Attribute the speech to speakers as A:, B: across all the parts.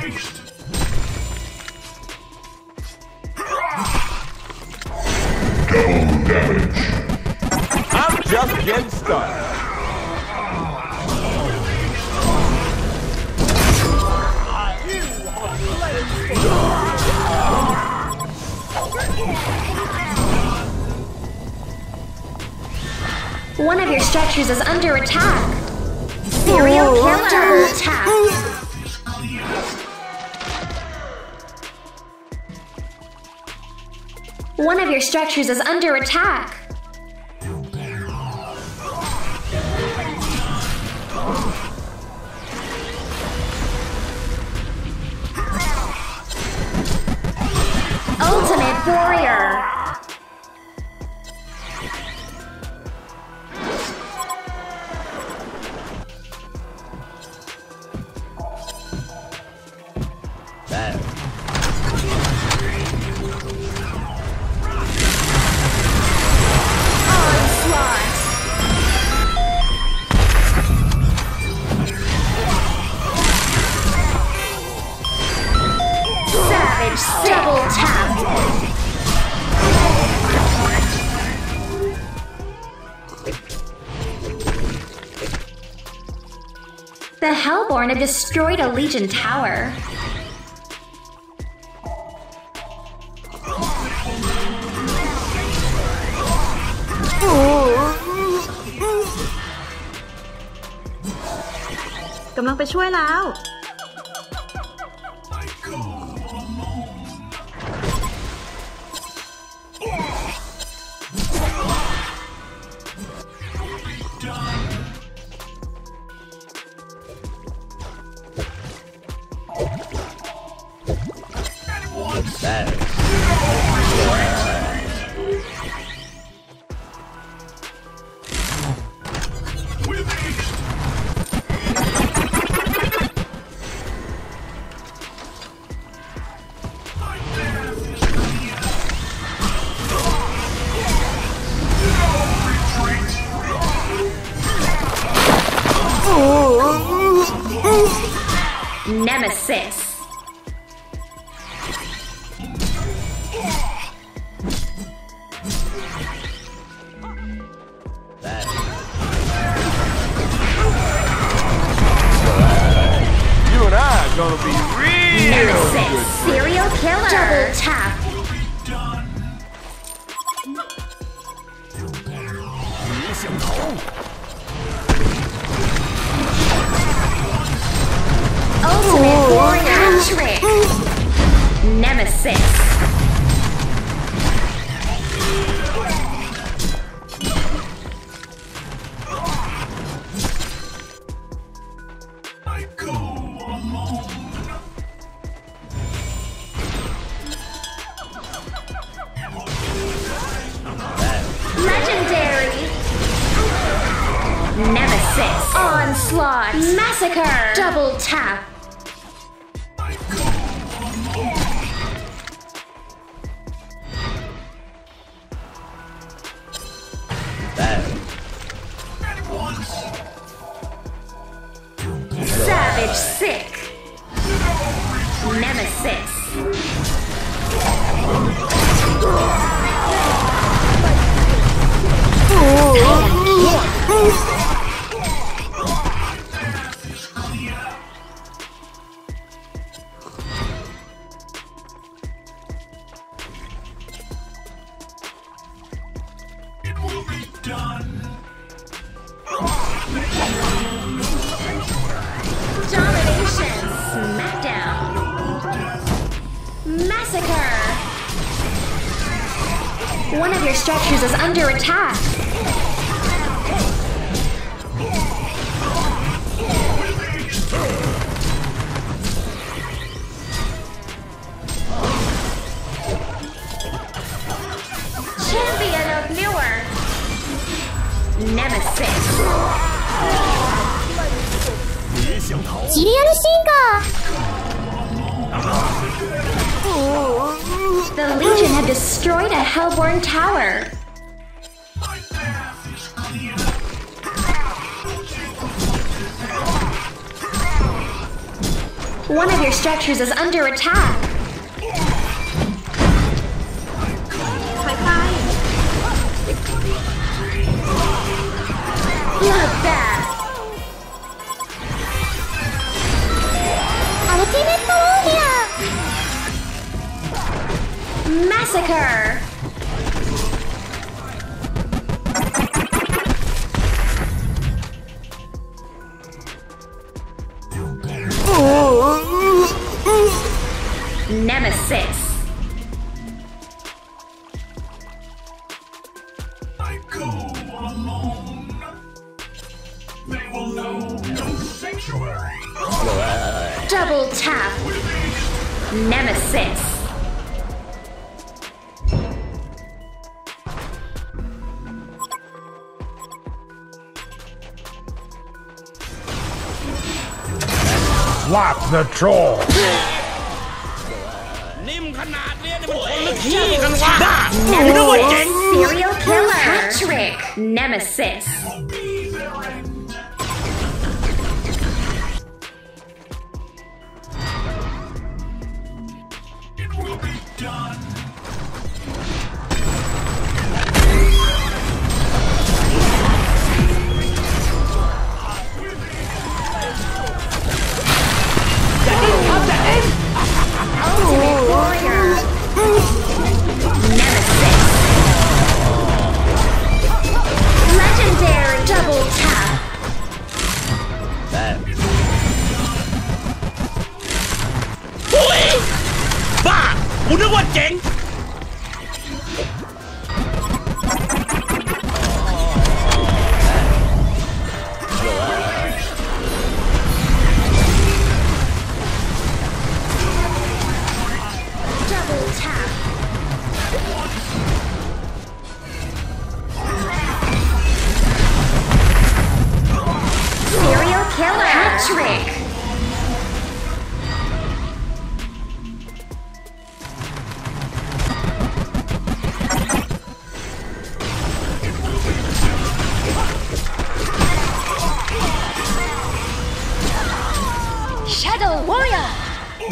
A: Haste.
B: Double damage.
C: I'm just getting started.
D: One of your structures is under attack. Serial killer. Tap. One of your structures is under attack. The Hellborn have destroyed a Legion tower.
E: Oh. กำลังไปช่วยแล้ว
D: Nemesis.
C: You and I are gonna be real
D: Nemesis. Serial killer. Double tap. Trick. Nemesis.
A: I go.
D: Legendary. Nemesis. Onslaught. Massacre. Double tap. Massacre! One of your structures is under attack! Champion of Newerth Nemesis! 吉利亚的新歌。the Legion have destroyed a Hellborn tower. One of your structures is under attack. Massacre. Nemesis.
A: I go alone. They will know no sanctuary.
D: Double tap. Nemesis.
F: Lock the troll.
G: นิ่มขนาดเนี้ยเนี่ยมันคนละขี้กันวะบ้ากูนึกว่าเจ๋ง
D: Serial killer. Patrick. Nemesis.
G: บ้ากูนึกว่าเจ๋ง
D: Double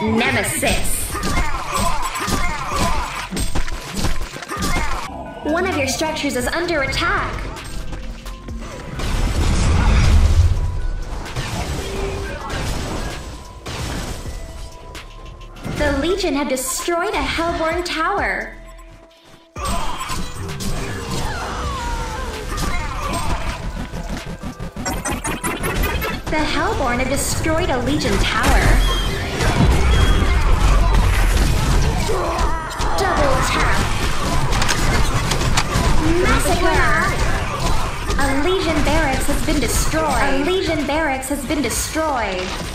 D: Nemesis. One of your structures is under attack. The Legion have destroyed a Hellborn tower. The Hellborn have destroyed a Legion tower. Destroyed. A Legion barracks has been destroyed.